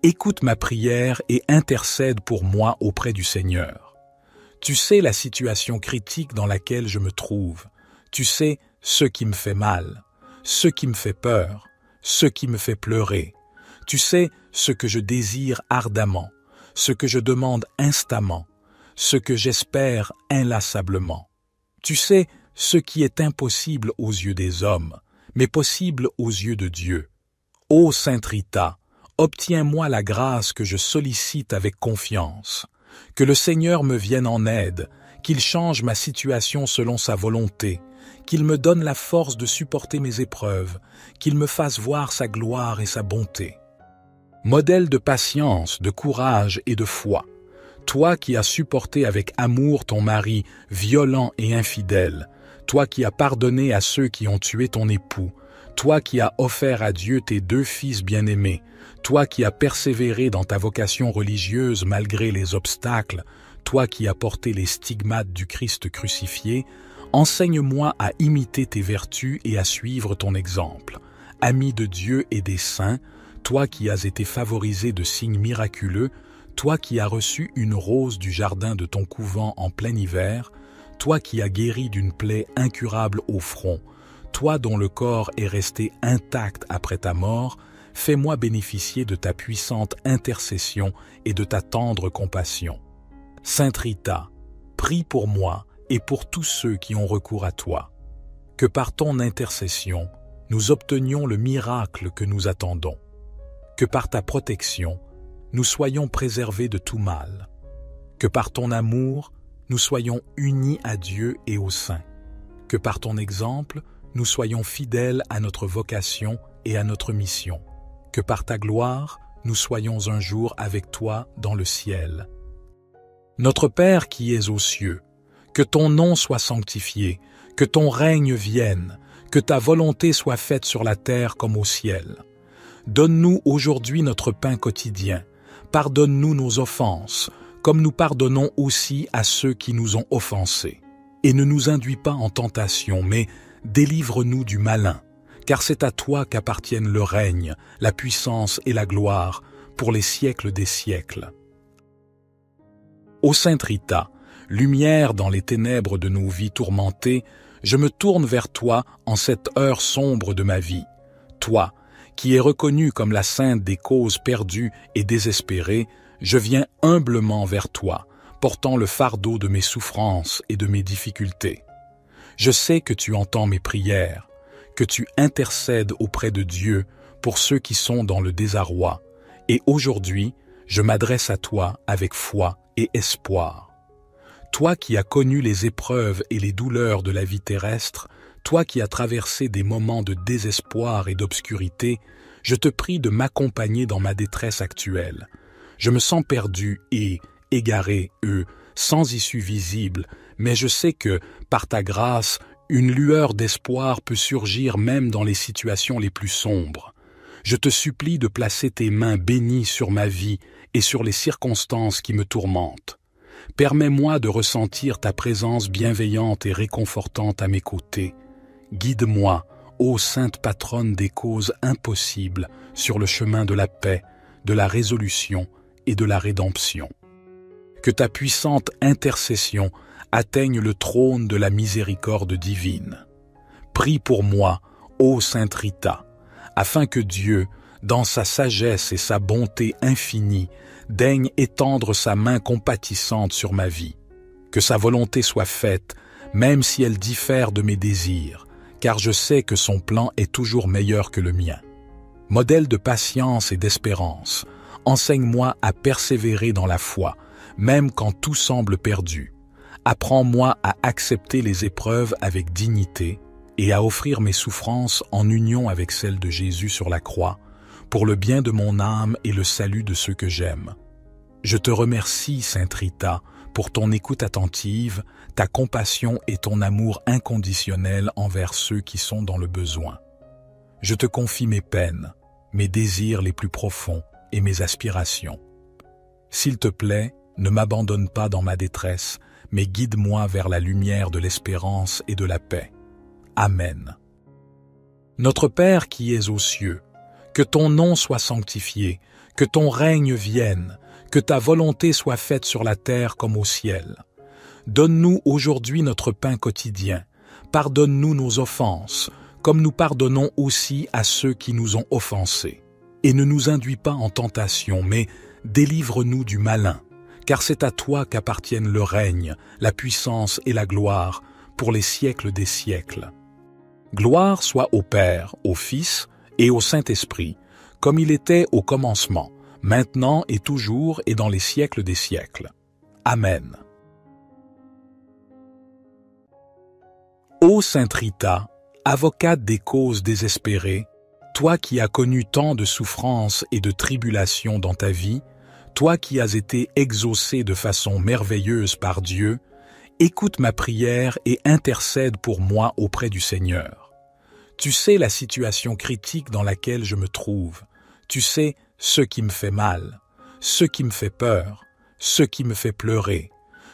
écoute ma prière et intercède pour moi auprès du Seigneur. Tu sais la situation critique dans laquelle je me trouve. Tu sais ce qui me fait mal, ce qui me fait peur, ce qui me fait pleurer. Tu sais ce que je désire ardemment, ce que je demande instamment, ce que j'espère inlassablement. Tu sais ce qui est impossible aux yeux des hommes, mais possible aux yeux de Dieu. Ô Sainte Rita, obtiens-moi la grâce que je sollicite avec confiance, que le Seigneur me vienne en aide, qu'il change ma situation selon sa volonté, qu'il me donne la force de supporter mes épreuves, qu'il me fasse voir sa gloire et sa bonté. Modèle de patience, de courage et de foi, toi qui as supporté avec amour ton mari violent et infidèle, toi qui as pardonné à ceux qui ont tué ton époux, toi qui as offert à Dieu tes deux fils bien-aimés, toi qui as persévéré dans ta vocation religieuse malgré les obstacles, toi qui as porté les stigmates du Christ crucifié, Enseigne-moi à imiter tes vertus et à suivre ton exemple. Ami de Dieu et des saints, toi qui as été favorisé de signes miraculeux, toi qui as reçu une rose du jardin de ton couvent en plein hiver, toi qui as guéri d'une plaie incurable au front, toi dont le corps est resté intact après ta mort, fais-moi bénéficier de ta puissante intercession et de ta tendre compassion. Sainte Rita, prie pour moi et pour tous ceux qui ont recours à toi. Que par ton intercession, nous obtenions le miracle que nous attendons. Que par ta protection, nous soyons préservés de tout mal. Que par ton amour, nous soyons unis à Dieu et aux saints. Que par ton exemple, nous soyons fidèles à notre vocation et à notre mission. Que par ta gloire, nous soyons un jour avec toi dans le ciel. Notre Père qui es aux cieux, que ton nom soit sanctifié, que ton règne vienne, que ta volonté soit faite sur la terre comme au ciel. Donne-nous aujourd'hui notre pain quotidien. Pardonne-nous nos offenses, comme nous pardonnons aussi à ceux qui nous ont offensés. Et ne nous induis pas en tentation, mais délivre-nous du malin, car c'est à toi qu'appartiennent le règne, la puissance et la gloire pour les siècles des siècles. Ô Sainte Rita, lumière dans les ténèbres de nos vies tourmentées, je me tourne vers toi en cette heure sombre de ma vie. Toi, qui es reconnue comme la sainte des causes perdues et désespérées, je viens humblement vers toi, portant le fardeau de mes souffrances et de mes difficultés. Je sais que tu entends mes prières, que tu intercèdes auprès de Dieu pour ceux qui sont dans le désarroi, et aujourd'hui, je m'adresse à toi avec foi et espoir. Toi qui as connu les épreuves et les douleurs de la vie terrestre, toi qui as traversé des moments de désespoir et d'obscurité, je te prie de m'accompagner dans ma détresse actuelle. Je me sens perdu et égaré, eux, sans issue visible, mais je sais que, par ta grâce, une lueur d'espoir peut surgir même dans les situations les plus sombres. Je te supplie de placer tes mains bénies sur ma vie et sur les circonstances qui me tourmentent. Permets-moi de ressentir ta présence bienveillante et réconfortante à mes côtés. Guide-moi, ô sainte patronne des causes impossibles, sur le chemin de la paix, de la résolution et de la rédemption. Que ta puissante intercession atteigne le trône de la miséricorde divine. Prie pour moi, ô Sainte Rita, afin que Dieu, dans sa sagesse et sa bonté infinie, daigne étendre sa main compatissante sur ma vie. Que sa volonté soit faite, même si elle diffère de mes désirs, car je sais que son plan est toujours meilleur que le mien. Modèle de patience et d'espérance, enseigne-moi à persévérer dans la foi, même quand tout semble perdu. Apprends-moi à accepter les épreuves avec dignité et à offrir mes souffrances en union avec celles de Jésus sur la croix, pour le bien de mon âme et le salut de ceux que j'aime. Je te remercie, Sainte Rita, pour ton écoute attentive, ta compassion et ton amour inconditionnel envers ceux qui sont dans le besoin. Je te confie mes peines, mes désirs les plus profonds et mes aspirations. S'il te plaît, ne m'abandonne pas dans ma détresse, mais guide-moi vers la lumière de l'espérance et de la paix. Amen. Notre Père qui es aux cieux, que ton nom soit sanctifié, que ton règne vienne, que ta volonté soit faite sur la terre comme au ciel. Donne-nous aujourd'hui notre pain quotidien. Pardonne-nous nos offenses, comme nous pardonnons aussi à ceux qui nous ont offensés. Et ne nous induis pas en tentation, mais délivre-nous du malin car c'est à toi qu'appartiennent le règne, la puissance et la gloire pour les siècles des siècles. Gloire soit au Père, au Fils et au Saint-Esprit, comme il était au commencement, maintenant et toujours et dans les siècles des siècles. Amen. Ô Sainte Rita, avocate des causes désespérées, toi qui as connu tant de souffrances et de tribulations dans ta vie, toi qui as été exaucé de façon merveilleuse par Dieu, écoute ma prière et intercède pour moi auprès du Seigneur. Tu sais la situation critique dans laquelle je me trouve. Tu sais ce qui me fait mal, ce qui me fait peur, ce qui me fait pleurer.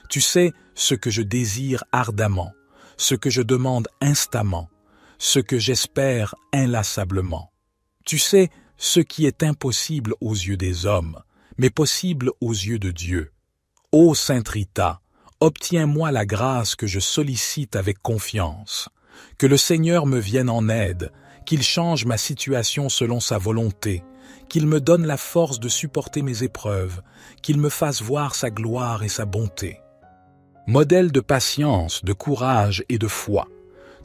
Tu sais ce que je désire ardemment, ce que je demande instamment, ce que j'espère inlassablement. Tu sais ce qui est impossible aux yeux des hommes, mais possible aux yeux de Dieu. Ô Sainte Rita, obtiens-moi la grâce que je sollicite avec confiance, que le Seigneur me vienne en aide, qu'il change ma situation selon sa volonté, qu'il me donne la force de supporter mes épreuves, qu'il me fasse voir sa gloire et sa bonté. Modèle de patience, de courage et de foi,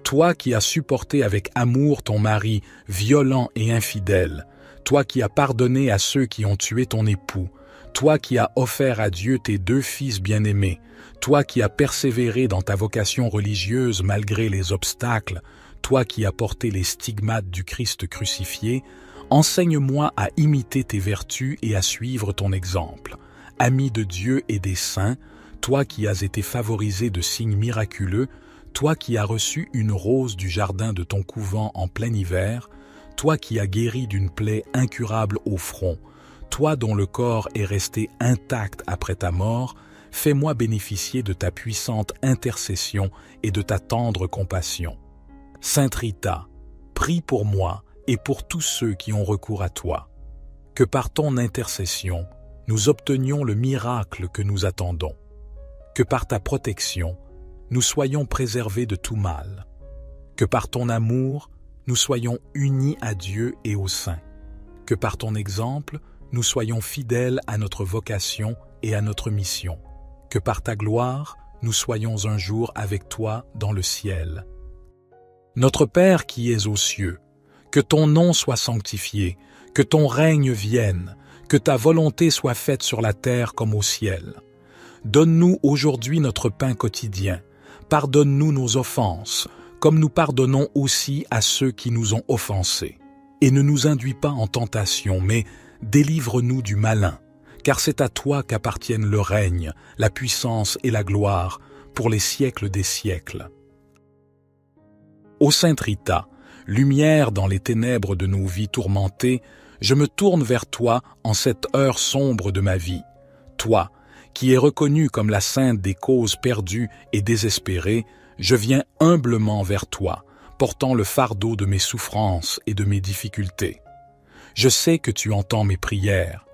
toi qui as supporté avec amour ton mari violent et infidèle, toi qui as pardonné à ceux qui ont tué ton époux, toi qui as offert à Dieu tes deux fils bien-aimés, toi qui as persévéré dans ta vocation religieuse malgré les obstacles, toi qui as porté les stigmates du Christ crucifié, enseigne-moi à imiter tes vertus et à suivre ton exemple. Ami de Dieu et des saints, toi qui as été favorisé de signes miraculeux, toi qui as reçu une rose du jardin de ton couvent en plein hiver, toi qui as guéri d'une plaie incurable au front, toi dont le corps est resté intact après ta mort, fais-moi bénéficier de ta puissante intercession et de ta tendre compassion. Sainte Rita, prie pour moi et pour tous ceux qui ont recours à toi. Que par ton intercession, nous obtenions le miracle que nous attendons. Que par ta protection, nous soyons préservés de tout mal. Que par ton amour, nous soyons unis à Dieu et au Saint. Que par ton exemple, nous soyons fidèles à notre vocation et à notre mission. Que par ta gloire, nous soyons un jour avec toi dans le ciel. Notre Père qui es aux cieux, que ton nom soit sanctifié, que ton règne vienne, que ta volonté soit faite sur la terre comme au ciel. Donne-nous aujourd'hui notre pain quotidien. Pardonne-nous nos offenses, comme nous pardonnons aussi à ceux qui nous ont offensés. Et ne nous induis pas en tentation, mais délivre-nous du malin, car c'est à toi qu'appartiennent le règne, la puissance et la gloire, pour les siècles des siècles. Ô Sainte Rita, lumière dans les ténèbres de nos vies tourmentées, je me tourne vers toi en cette heure sombre de ma vie. Toi, qui es reconnue comme la sainte des causes perdues et désespérées, je viens humblement vers toi, portant le fardeau de mes souffrances et de mes difficultés. Je sais que tu entends mes prières,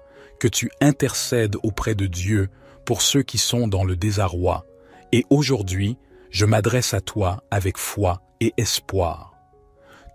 que tu intercèdes auprès de Dieu pour ceux qui sont dans le désarroi, et aujourd'hui, je m'adresse à toi avec foi et espoir.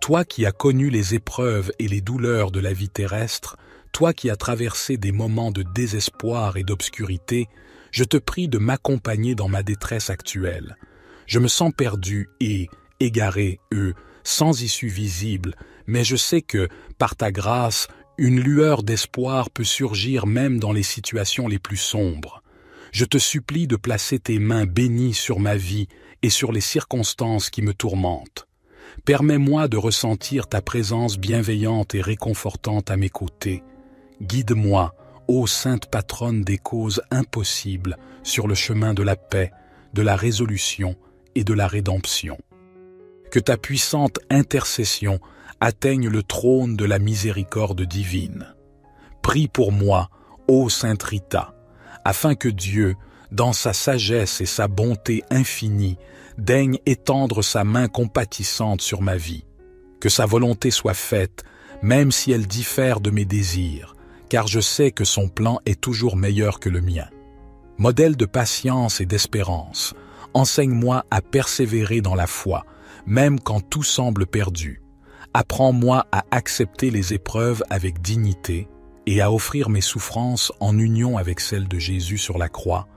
Toi qui as connu les épreuves et les douleurs de la vie terrestre, toi qui as traversé des moments de désespoir et d'obscurité, je te prie de m'accompagner dans ma détresse actuelle. Je me sens perdu et égaré, eux, sans issue visible, mais je sais que, par ta grâce, une lueur d'espoir peut surgir même dans les situations les plus sombres. Je te supplie de placer tes mains bénies sur ma vie et sur les circonstances qui me tourmentent. Permets-moi de ressentir ta présence bienveillante et réconfortante à mes côtés. Guide-moi, ô sainte patronne des causes impossibles, sur le chemin de la paix, de la résolution et de la rédemption. Que ta puissante intercession atteigne le trône de la miséricorde divine. Prie pour moi, ô Sainte Rita, afin que Dieu, dans sa sagesse et sa bonté infinie, daigne étendre sa main compatissante sur ma vie. Que sa volonté soit faite, même si elle diffère de mes désirs, car je sais que son plan est toujours meilleur que le mien. Modèle de patience et d'espérance, enseigne-moi à persévérer dans la foi, même quand tout semble perdu. Apprends-moi à accepter les épreuves avec dignité et à offrir mes souffrances en union avec celles de Jésus sur la croix,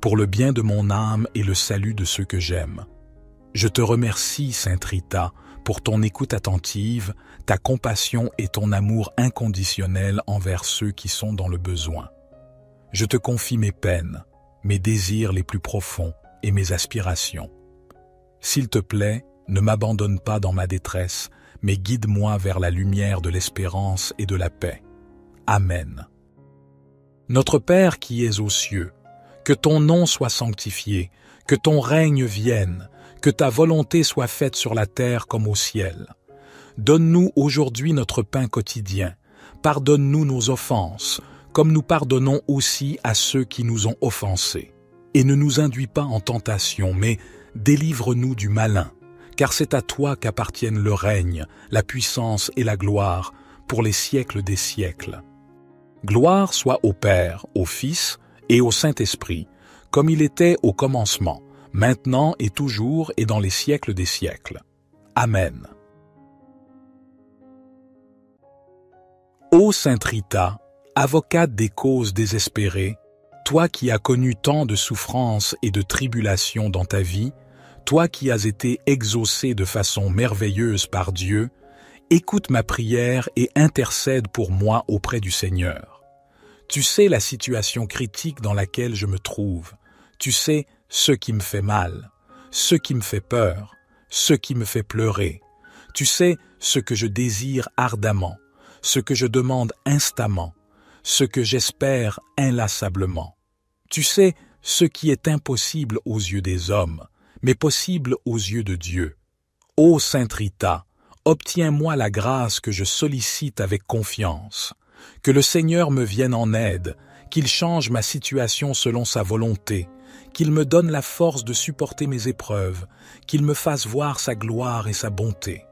pour le bien de mon âme et le salut de ceux que j'aime. Je te remercie, Sainte Rita, pour ton écoute attentive, ta compassion et ton amour inconditionnel envers ceux qui sont dans le besoin. Je te confie mes peines, mes désirs les plus profonds et mes aspirations. S'il te plaît, ne m'abandonne pas dans ma détresse, mais guide-moi vers la lumière de l'espérance et de la paix. Amen. Notre Père qui es aux cieux, que ton nom soit sanctifié, que ton règne vienne, que ta volonté soit faite sur la terre comme au ciel. Donne-nous aujourd'hui notre pain quotidien. Pardonne-nous nos offenses, comme nous pardonnons aussi à ceux qui nous ont offensés. Et ne nous induis pas en tentation, mais délivre-nous du malin, car c'est à toi qu'appartiennent le règne, la puissance et la gloire, pour les siècles des siècles. Gloire soit au Père, au Fils et au Saint-Esprit, comme il était au commencement, maintenant et toujours et dans les siècles des siècles. Amen. Ô Sainte Rita, avocate des causes désespérées, toi qui as connu tant de souffrances et de tribulations dans ta vie, toi qui as été exaucée de façon merveilleuse par Dieu, écoute ma prière et intercède pour moi auprès du Seigneur. Tu sais la situation critique dans laquelle je me trouve. Tu sais ce qui me fait mal, ce qui me fait peur, ce qui me fait pleurer. Tu sais ce que je désire ardemment, ce que je demande instamment, ce que j'espère inlassablement. Tu sais ce qui est impossible aux yeux des hommes, mais possible aux yeux de Dieu. Ô Sainte Rita, obtiens-moi la grâce que je sollicite avec confiance que le Seigneur me vienne en aide, qu'il change ma situation selon sa volonté, qu'il me donne la force de supporter mes épreuves, qu'il me fasse voir sa gloire et sa bonté.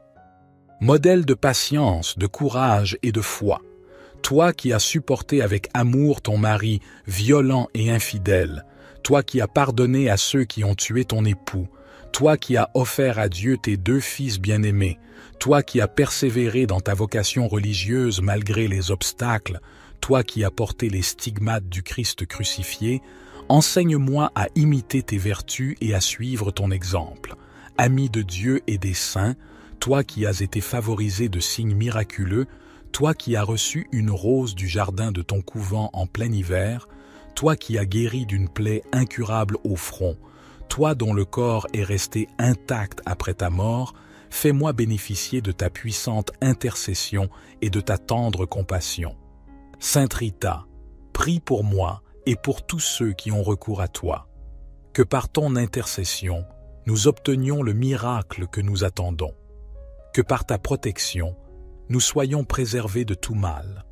modèle de patience, de courage et de foi, toi qui as supporté avec amour ton mari violent et infidèle, toi qui as pardonné à ceux qui ont tué ton époux, toi qui as offert à Dieu tes deux fils bien-aimés, toi qui as persévéré dans ta vocation religieuse malgré les obstacles, toi qui as porté les stigmates du Christ crucifié, enseigne-moi à imiter tes vertus et à suivre ton exemple. Ami de Dieu et des saints, toi qui as été favorisé de signes miraculeux, toi qui as reçu une rose du jardin de ton couvent en plein hiver, toi qui as guéri d'une plaie incurable au front, toi dont le corps est resté intact après ta mort, fais-moi bénéficier de ta puissante intercession et de ta tendre compassion. Sainte Rita, prie pour moi et pour tous ceux qui ont recours à toi. Que par ton intercession, nous obtenions le miracle que nous attendons. Que par ta protection, nous soyons préservés de tout mal.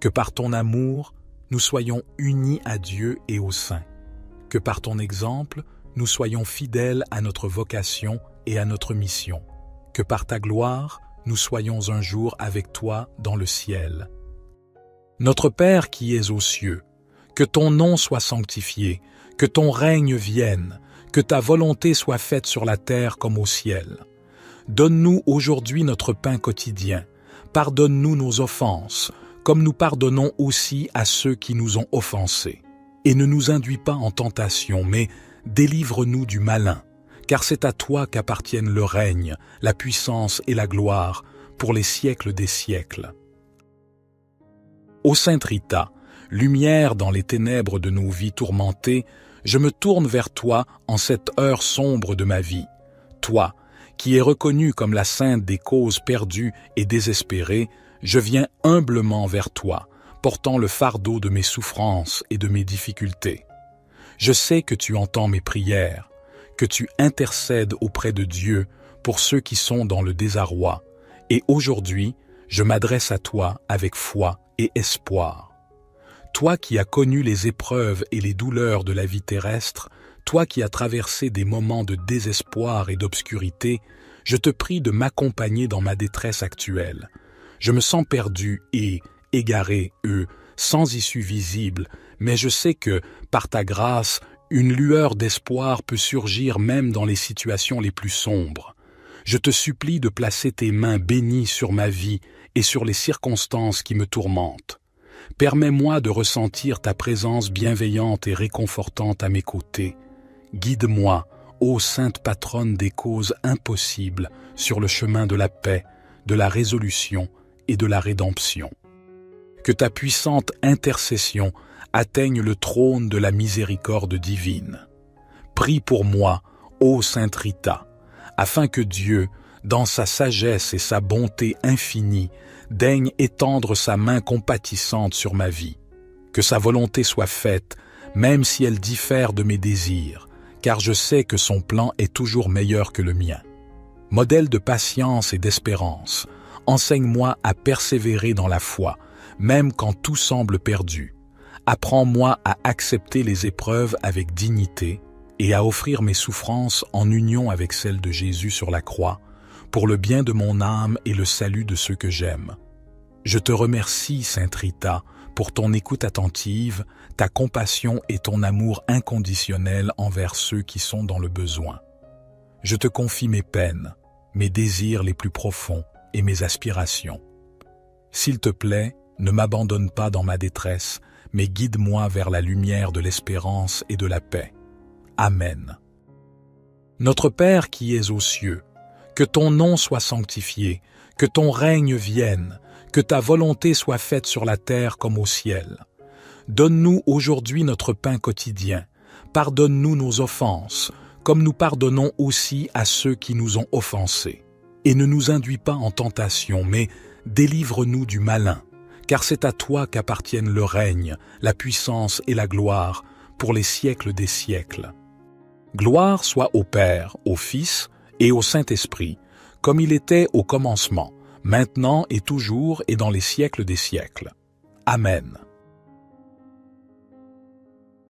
Que par ton amour, nous soyons unis à Dieu et aux saints. Que par ton exemple, nous soyons fidèles à notre vocation et à notre mission. Que par ta gloire, nous soyons un jour avec toi dans le ciel. Notre Père qui es aux cieux, que ton nom soit sanctifié, que ton règne vienne, que ta volonté soit faite sur la terre comme au ciel. Donne-nous aujourd'hui notre pain quotidien pardonne-nous nos offenses, comme nous pardonnons aussi à ceux qui nous ont offensés. Et ne nous induis pas en tentation, mais délivre-nous du malin, car c'est à toi qu'appartiennent le règne, la puissance et la gloire, pour les siècles des siècles. Ô Sainte Rita, lumière dans les ténèbres de nos vies tourmentées, je me tourne vers toi en cette heure sombre de ma vie. Toi, qui est reconnue comme la sainte des causes perdues et désespérées, je viens humblement vers toi, portant le fardeau de mes souffrances et de mes difficultés. Je sais que tu entends mes prières, que tu intercèdes auprès de Dieu pour ceux qui sont dans le désarroi, et aujourd'hui, je m'adresse à toi avec foi et espoir. Toi qui as connu les épreuves et les douleurs de la vie terrestre, toi qui as traversé des moments de désespoir et d'obscurité, je te prie de m'accompagner dans ma détresse actuelle. Je me sens perdu et égaré, eux, sans issue visible, mais je sais que, par ta grâce, une lueur d'espoir peut surgir même dans les situations les plus sombres. Je te supplie de placer tes mains bénies sur ma vie et sur les circonstances qui me tourmentent. Permets-moi de ressentir ta présence bienveillante et réconfortante à mes côtés. Guide-moi, ô sainte patronne des causes impossibles, sur le chemin de la paix, de la résolution et de la rédemption. Que ta puissante intercession atteigne le trône de la miséricorde divine. Prie pour moi, ô Sainte Rita, afin que Dieu, dans sa sagesse et sa bonté infinie, daigne étendre sa main compatissante sur ma vie. Que sa volonté soit faite, même si elle diffère de mes désirs, car je sais que son plan est toujours meilleur que le mien. Modèle de patience et d'espérance, enseigne-moi à persévérer dans la foi, même quand tout semble perdu. Apprends-moi à accepter les épreuves avec dignité et à offrir mes souffrances en union avec celles de Jésus sur la croix, pour le bien de mon âme et le salut de ceux que j'aime. Je te remercie, Sainte Rita, pour ton écoute attentive, ta compassion et ton amour inconditionnel envers ceux qui sont dans le besoin. Je te confie mes peines, mes désirs les plus profonds et mes aspirations. S'il te plaît, ne m'abandonne pas dans ma détresse, mais guide-moi vers la lumière de l'espérance et de la paix. Amen. Notre Père qui es aux cieux, que ton nom soit sanctifié, que ton règne vienne, que ta volonté soit faite sur la terre comme au ciel. Donne-nous aujourd'hui notre pain quotidien. Pardonne-nous nos offenses, comme nous pardonnons aussi à ceux qui nous ont offensés. Et ne nous induis pas en tentation, mais délivre-nous du malin, car c'est à toi qu'appartiennent le règne, la puissance et la gloire, pour les siècles des siècles. Gloire soit au Père, au Fils et au Saint-Esprit, comme il était au commencement, maintenant et toujours et dans les siècles des siècles. Amen.